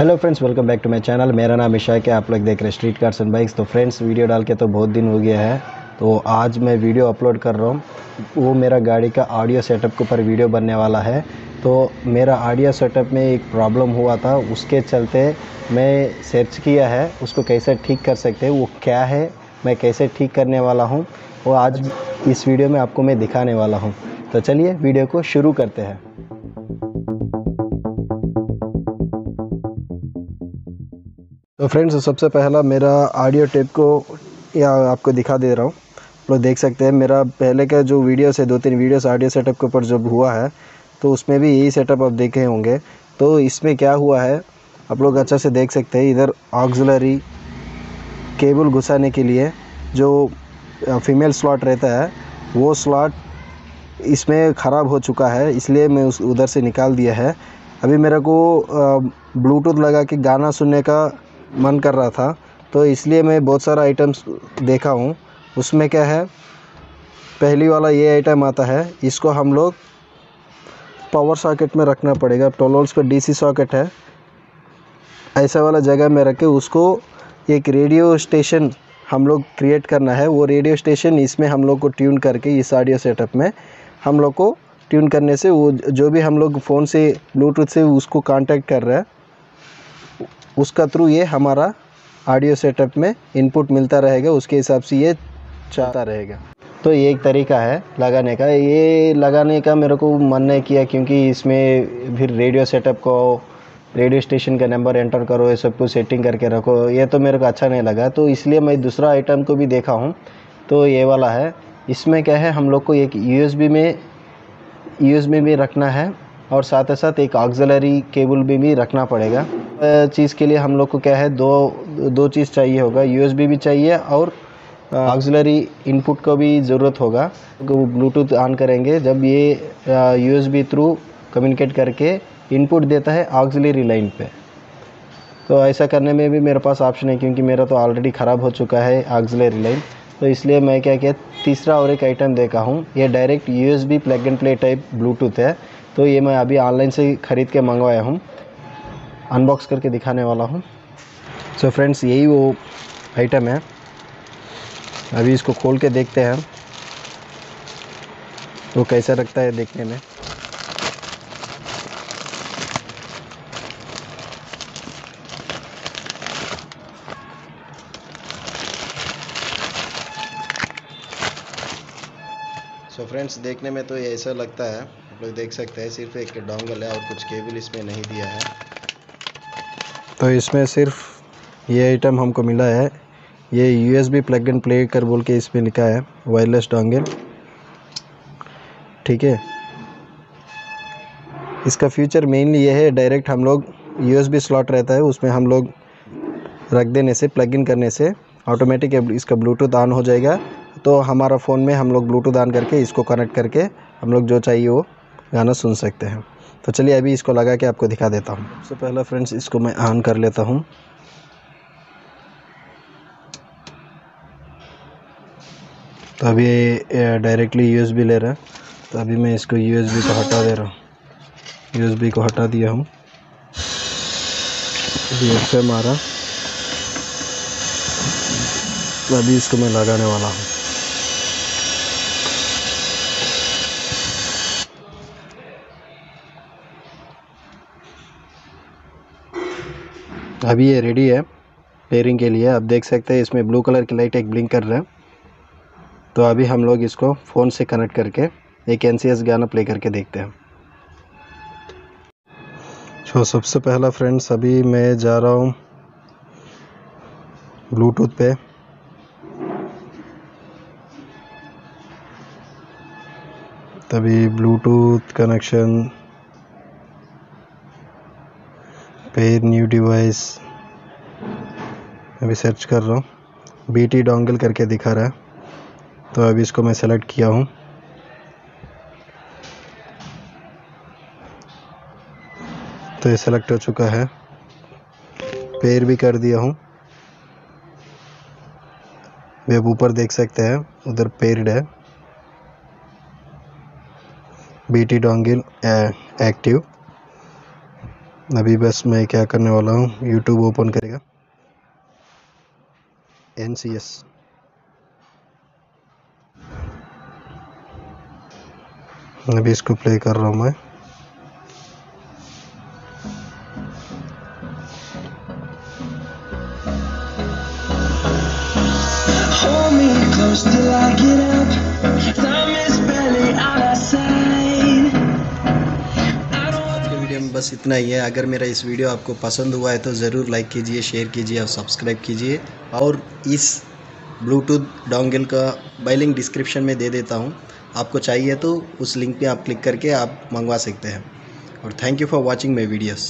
Hello friends welcome back to my channel मेरा नाम ईशा है, आप लोग देख रहे हैं स्ट्रीट कार्स एंड बाइक्स तो फ्रेंड्स वीडियो डाल के तो बहुत दिन हो गया है। तो आज मैं वीडियो अपलोड कर रहा हूँ। वो मेरा गाड़ी का ऑडियो सेटअप के ऊपर वीडियो बनने वाला है। तो मेरा ऑडियो सेटअप में एक प्रॉब्लम हुआ था। उसके चलते मैं सर्च किया है। उसको कैसे ठीक कर सकते हैं? वो क्या है? मैं कैसे ठीक करने वाला हूँ? वो आज इस वीडियो में आपको मैं दिखाने वाला हूँ। तो चलिए वीडियो को शुरू करते हैं। तो फ्रेंड्स सबसे पहला मेरा ऑडियो टेप को या आपको दिखा दे रहा हूँ। आप लोग देख सकते हैं, मेरा पहले का जो वीडियोस है दो तीन वीडियोस ऑडियो सेटअप के ऊपर जब हुआ है तो उसमें भी यही सेटअप आप देखे होंगे। तो इसमें क्या हुआ है, आप लोग अच्छा से देख सकते हैं, इधर ऑक्सिलरी केबल घुसाने के लिए जो फीमेल स्लॉट रहता है, वो स्लॉट इसमें ख़राब हो चुका है, इसलिए मैं उस, उधर से निकाल दिया है। अभी मेरे को ब्लूटूथ लगा के गाना सुनने का मन कर रहा था तो इसलिए मैं बहुत सारा आइटम्स देखा हूँ। उसमें क्या है, पहली वाला ये आइटम आता है, इसको हम लोग पावर सॉकेट में रखना पड़ेगा। टोलोल्स पे डीसी सॉकेट है। ऐसा वाला जगह में रख उसको एक रेडियो स्टेशन हम लोग क्रिएट करना है। वो रेडियो स्टेशन इसमें हम लोग को ट्यून करके, इस ऑडियो सेटअप में हम लोग को ट्यून करने से वो जो भी हम लोग फ़ोन से ब्लूटूथ से उसको कांटेक्ट कर रहा है। उसका थ्रू ये हमारा ऑडियो सेटअप में इनपुट मिलता रहेगा उसके हिसाब से ये चाहता रहेगा। तो ये एक तरीका है लगाने का। ये लगाने का मेरे को मन नहीं किया क्योंकि इसमें फिर रेडियो सेटअप को रेडियो स्टेशन का नंबर एंटर करो ये सब कुछ सेटिंग करके रखो ये तो मेरे को अच्छा नहीं लगा। तो इसलिए मैं दूसरा आइटम को भी देखा हूँ। तो ये वाला है। इसमें क्या है हम लोग को एक यू में यू में रखना है और साथ ही साथ एक ऑक्जलरी केबल भी, भी रखना पड़ेगा। चीज़ के लिए हम लोग को क्या है, दो दो चीज़ चाहिए होगा। यूएसबी भी चाहिए और ऑक्सिलरी इनपुट को भी ज़रूरत होगा। तो ब्लूटूथ ऑन करेंगे। जब ये यूएसबी थ्रू कम्युनिकेट करके इनपुट देता है ऑक्सिलरी लाइन पे। तो ऐसा करने में भी मेरे पास ऑप्शन है क्योंकि मेरा तो ऑलरेडी ख़राब हो चुका है ऑक्सिलरी लाइन तो इसलिए मैं क्या किया, तीसरा और एक आइटम देखा हूँ। ये direct you plug and play type Bluetooth है। तो ये मैं अभी ऑनलाइन से ख़रीद के मंगवाया हूँ। अनबॉक्स करके दिखाने वाला हूँ। सो so फ्रेंड्स यही वो आइटम है। अभी इसको खोल के देखते हैं। वो कैसा लगता है देखने में? सो so फ्रेंड्स देखने में तो ऐसा लगता है। आप लोग देख सकते हैं, सिर्फ़ एक डोंगल है और कुछ केबल इसमें नहीं दिया है। तो इसमें सिर्फ़ ये आइटम हमको मिला है। ये यूएसबी प्लग एंड प्ले कर बोल के इसमें लिखा है वायरलेस डोंगल ठीक है। इसका फ्यूचर मेनली ये है डायरेक्ट हम लोग यूएसबी स्लॉट रहता है, उसमें हम लोग रख देने से प्लग इन करने से ऑटोमेटिक इसका ब्लूटूथ ऑन हो जाएगा। तो हमारा फ़ोन में हम लोग ब्लूटूथ ऑन करके, इसको कनेक्ट करके हम लोग जो चाहिए वो गाना सुन सकते हैं। तो चलिए अभी इसको लगा के आपको दिखा देता हूँ। सबसे पहला फ्रेंड्स इसको मैं ऑन कर लेता हूँ। तो अभी डायरेक्टली यूएसबी ले रहा है। तो अभी मैं इसको यूएसबी को हटा दे रहा हूँ। यूएसबी को हटा दिया हूँ। एफ़ मारा तो अभी इसको मैं लगाने वाला हूँ। अभी ये रेडी है पेयरिंग के लिए। आप देख सकते हैं, इसमें ब्लू कलर की लाइट एक ब्लिंक कर रहा है। तो अभी हम लोग इसको फ़ोन से कनेक्ट करके एक एनसीएस गाना प्ले करके देखते हैं। तो सबसे पहला फ्रेंड्स अभी मैं जा रहा हूँ ब्लूटूथ पे। तभी Bluetooth connection pair new device. अभी सर्च कर रहा हूँ। बी टी डोंगल करके दिखा रहा है। तो अभी इसको मैं सेलेक्ट किया हूँ। तो ये सेलेक्ट हो चुका है। पेयर भी कर दिया हूँ। वेब ऊपर देख सकते हैं। उधर पेयर्ड है। बी टी डोंगल एक्टिव अभी बस मैं क्या करने वाला हूँ यूट्यूब ओपन करेगा। एन सी एस अभी इसको प्ले कर रहा हूँ मैं। Till I get up. बस इतना ही है। अगर मेरा इस वीडियो आपको पसंद हुआ है तो ज़रूर लाइक कीजिए शेयर कीजिए और सब्सक्राइब कीजिए। और इस ब्लूटूथ डोंगल का बाई लिंक डिस्क्रिप्शन में दे देता हूँ। आपको चाहिए तो उस लिंक पे आप क्लिक करके आप मंगवा सकते हैं। और thank you for watching my videos